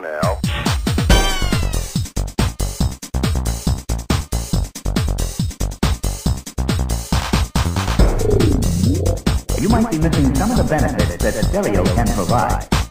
now. You might be missing some of the benefits that stereo can provide.